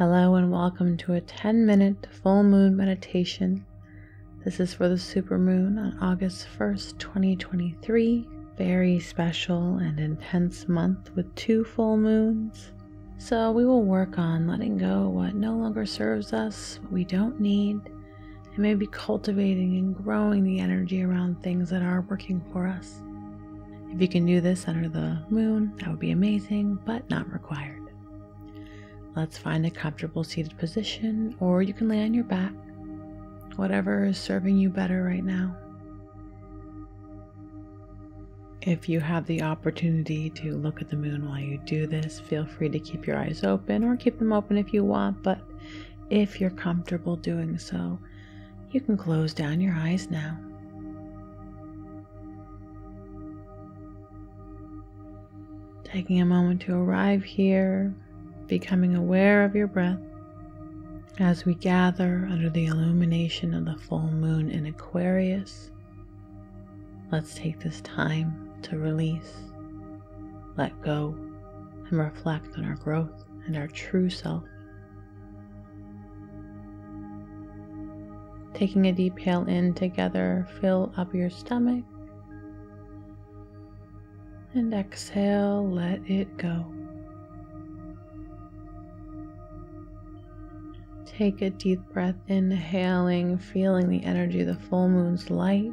Hello, and welcome to a 10 minute full moon meditation. This is for the supermoon on August 1st, 2023. Very special and intense month with two full moons. So, we will work on letting go what no longer serves us, what we don't need, and maybe cultivating and growing the energy around things that are working for us. If you can do this under the moon, that would be amazing, but not required. Let's find a comfortable seated position, or you can lay on your back, whatever is serving you better right now. If you have the opportunity to look at the moon while you do this, feel free to keep your eyes open or keep them open if you want, but if you're comfortable doing so, you can close down your eyes now. Taking a moment to arrive here becoming aware of your breath as we gather under the illumination of the full moon in Aquarius. Let's take this time to release, let go, and reflect on our growth and our true self. Taking a deep inhale in together, fill up your stomach. And exhale, let it go. Take a deep breath, inhaling, feeling the energy of the full moon's light.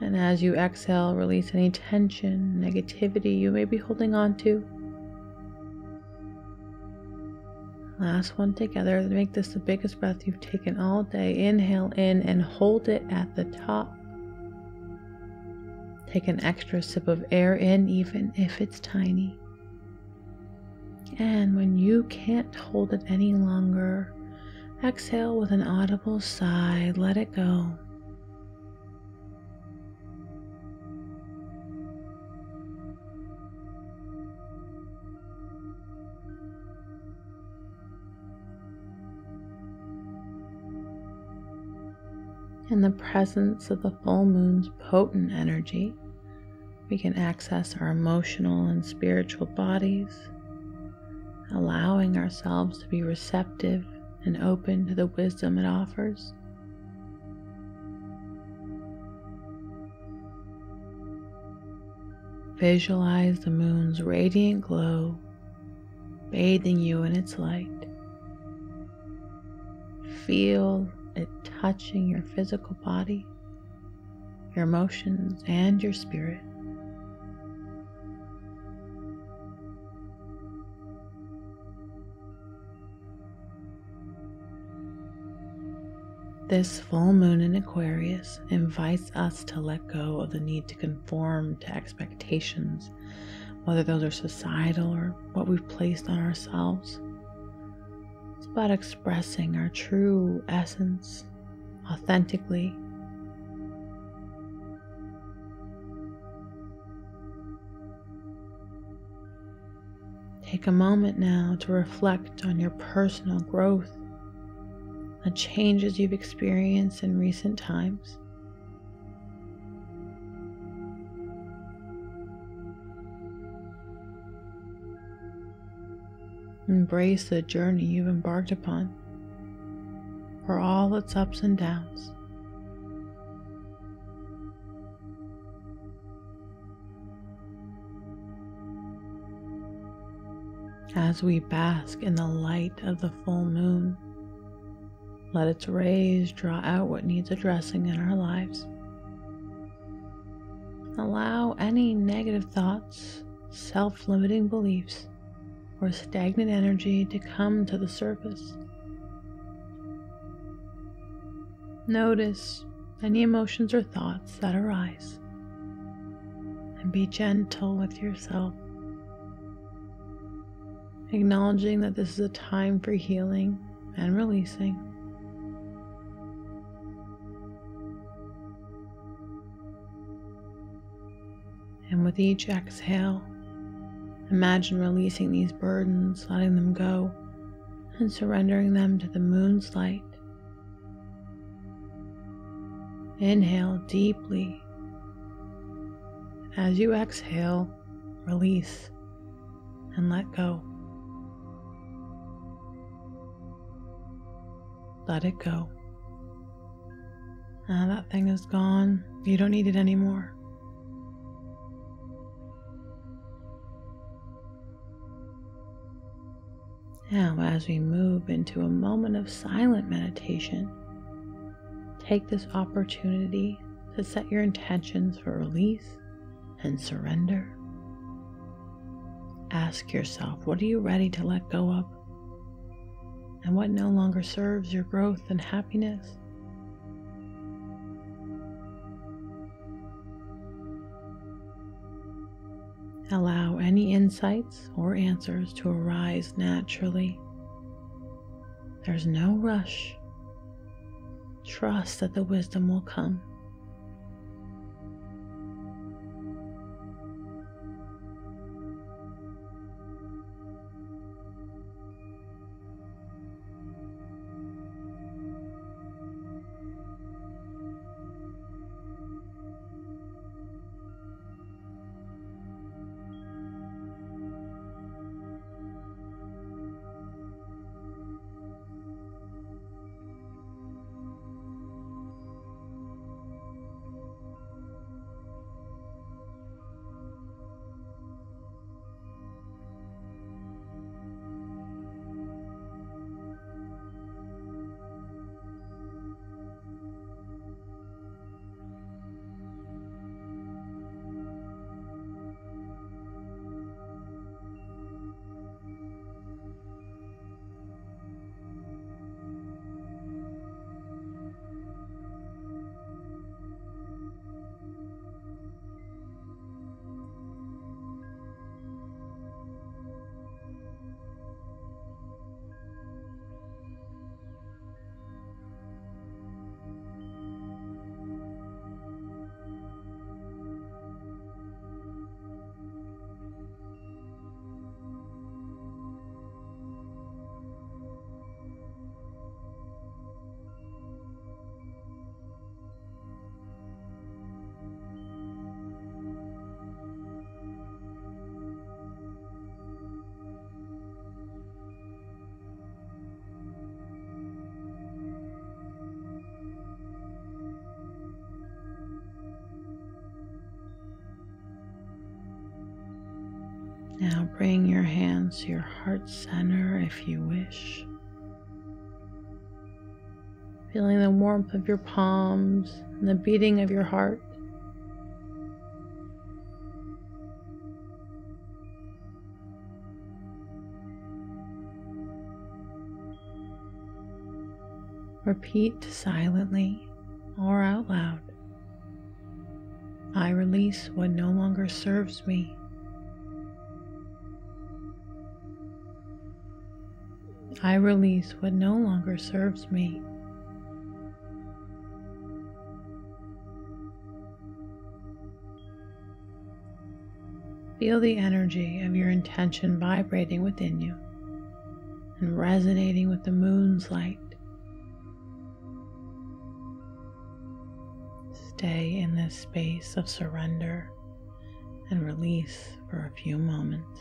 And as you exhale, release any tension, negativity you may be holding on to. Last one together. Make this the biggest breath you've taken all day. Inhale in and hold it at the top. Take an extra sip of air in, even if it's tiny. And when you can't hold it any longer, exhale with an audible sigh, let it go. In the presence of the full moon's potent energy, we can access our emotional and spiritual bodies allowing ourselves to be receptive and open to the wisdom it offers. Visualize the moon's radiant glow bathing you in its light. Feel it touching your physical body, your emotions, and your spirit. This full moon in Aquarius invites us to let go of the need to conform to expectations, whether those are societal or what we've placed on ourselves. It's about expressing our true essence authentically. Take a moment now to reflect on your personal growth the changes you've experienced in recent times. Embrace the journey you've embarked upon for all its ups and downs. As we bask in the light of the full moon, let its rays draw out what needs addressing in our lives. Allow any negative thoughts, self limiting beliefs, or stagnant energy to come to the surface. Notice any emotions or thoughts that arise and be gentle with yourself, acknowledging that this is a time for healing and releasing. And with each exhale, imagine releasing these burdens, letting them go, and surrendering them to the moon's light. Inhale deeply. As you exhale, release. and let go. Let it go. Now that thing is gone. You don't need it anymore. Now, as we move into a moment of silent meditation, take this opportunity to set your intentions for release and surrender. Ask yourself, what are you ready to let go of? And what no longer serves your growth and happiness? Allow any insights or answers to arise naturally. There's no rush. Trust that the wisdom will come. Now bring your hands to your heart center if you wish. Feeling the warmth of your palms and the beating of your heart. Repeat silently or out loud. I release what no longer serves me. I release what no longer serves me. Feel the energy of your intention vibrating within you and resonating with the moon's light. Stay in this space of surrender and release for a few moments.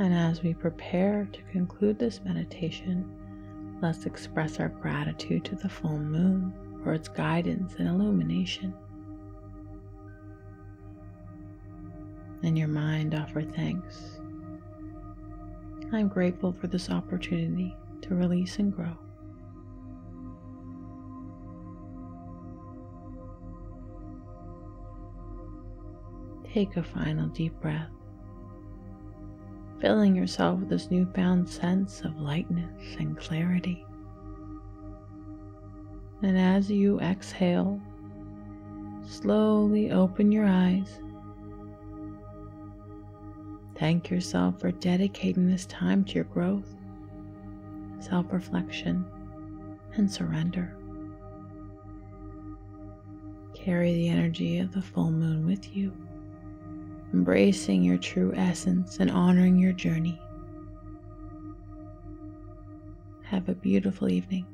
And as we prepare to conclude this meditation, let's express our gratitude to the full moon for its guidance and illumination. In your mind, offer thanks. I'm grateful for this opportunity to release and grow. Take a final deep breath filling yourself with this newfound sense of lightness and clarity. And as you exhale, slowly open your eyes. Thank yourself for dedicating this time to your growth, self reflection, and surrender. Carry the energy of the full moon with you embracing your true essence and honoring your journey. Have a beautiful evening.